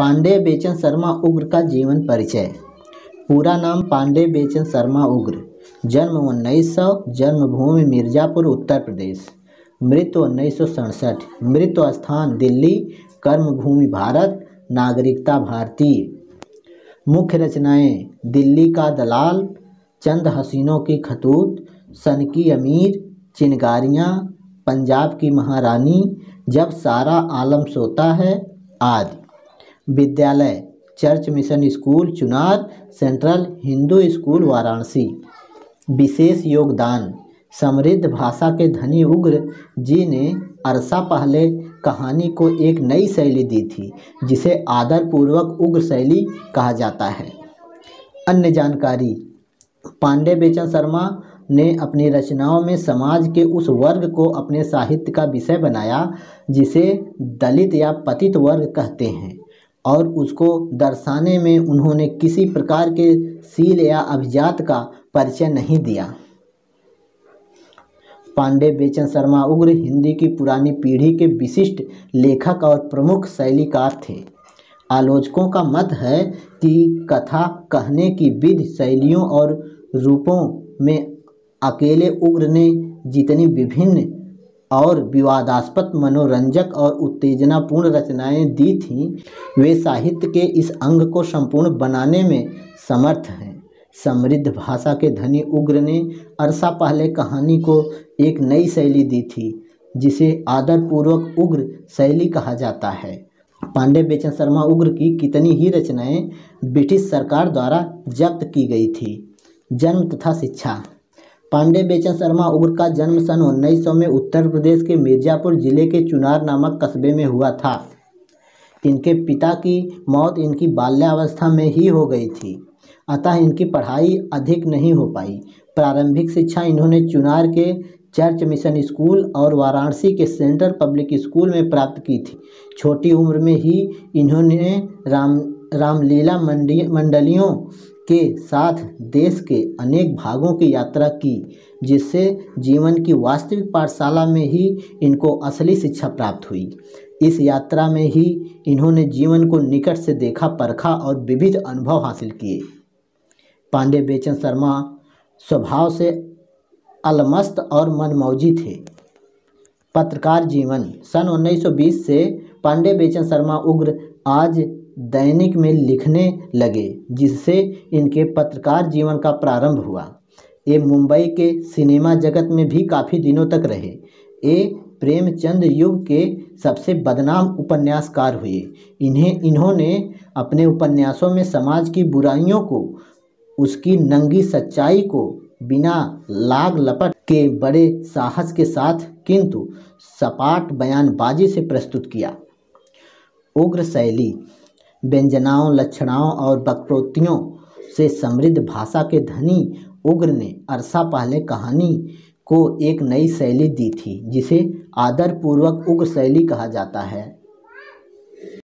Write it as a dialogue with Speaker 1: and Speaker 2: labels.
Speaker 1: पांडे बेचन शर्मा उग्र का जीवन परिचय। पूरा नाम पांडे बेचन शर्मा उग्र। जन्म उन्नीस सौ, जन्मभूमि मिर्ज़ापुर, उत्तर प्रदेश। मृत्यु उन्नीस सौ सड़सठ। मृत्यु स्थान दिल्ली, कर्मभूमि भारत, नागरिकता भारतीय। मुख्य रचनाएँ, दिल्ली का दलाल, चंद हसीनों की खतूत सन की अमीर, चिनगारियाँ, पंजाब की महारानी, जब सारा आलम सोता है, आदि। विद्यालय, church mission school Chunar central Hindu school, Varanasi. विशेष योगदान, समृद्ध भाषा के धनी उग्र जी ने अरसा पहले कहानी को एक नई शैली दी थी, जिसे आदरपूर्वक उग्र शैली कहा जाता है। अन्य जानकारी, पांडे बेचन शर्मा ने अपनी रचनाओं में समाज के उस वर्ग को अपने साहित्य का विषय बनाया, जिसे दलित या पतित वर्ग कहते हैं। और उसको दर्शाने में उन्होंने किसी प्रकार के सील या अभिजात का परिचय नहीं दिया। पांडे बेचन शर्मा उग्र हिंदी की पुरानी पीढ़ी के विशिष्ट लेखक और प्रमुख शैलीकार थे। आलोचकों का मत है कि कथा कहने की विधि, शैलियों और रूपों में अकेले उग्र ने जितनी विभिन्न और विवादास्पद मनोरंजक और उत्तेजनापूर्ण रचनाएँ दी थीं, वे साहित्य के इस अंग को संपूर्ण बनाने में समर्थ हैं। समृद्ध भाषा के धनी उग्र ने अरसा पहले कहानी को एक नई शैली दी थी, जिसे आदरपूर्वक उग्र शैली कहा जाता है। पांडे बेचन शर्मा उग्र की कितनी ही रचनाएँ ब्रिटिश सरकार द्वारा जब्त की गई थी। जन्म तथा शिक्षा। पांडे बेचन शर्मा उग्र का जन्म सन 1900 में उत्तर प्रदेश के मिर्ज़ापुर ज़िले के चुनार नामक कस्बे में हुआ था। इनके पिता की मौत इनकी बाल्यावस्था में ही हो गई थी। अतः इनकी पढ़ाई अधिक नहीं हो पाई। प्रारंभिक शिक्षा इन्होंने चुनार के चर्च मिशन स्कूल और वाराणसी के सेंट्रल पब्लिक स्कूल में प्राप्त की थी। छोटी उम्र में ही इन्होंने राम, रामलीला मंडी, मंडलियों के साथ देश के अनेक भागों की यात्रा की, जिससे जीवन की वास्तविक पाठशाला में ही इनको असली शिक्षा प्राप्त हुई। इस यात्रा में ही इन्होंने जीवन को निकट से देखा, परखा और विविध अनुभव हासिल किए। पांडे बेचन शर्मा, स्वभाव से अलमस्त और मनमौजी थे। पत्रकार जीवन, सन 1920 से पांडे बेचन शर्मा उग्र, आज दैनिक में लिखने लगे, जिससे इनके पत्रकार जीवन का प्रारंभ हुआ। ये मुंबई के सिनेमा जगत में भी काफ़ी दिनों तक रहे। ये प्रेमचंद युग के सबसे बदनाम उपन्यासकार हुए। इन्हें, इन्होंने अपने उपन्यासों में समाज की बुराइयों को, उसकी नंगी सच्चाई को बिना लाग लपट के बड़े साहस के साथ, किंतु सपाट बयानबाजी से प्रस्तुत किया। उग्र शैली व्यंजनाओं, लक्षणाओं और वक्रोक्तियों से समृद्ध भाषा के धनी उग्र ने अरसा पहले कहानी को एक नई शैली दी थी, जिसे आदरपूर्वक उग्र शैली कहा जाता है।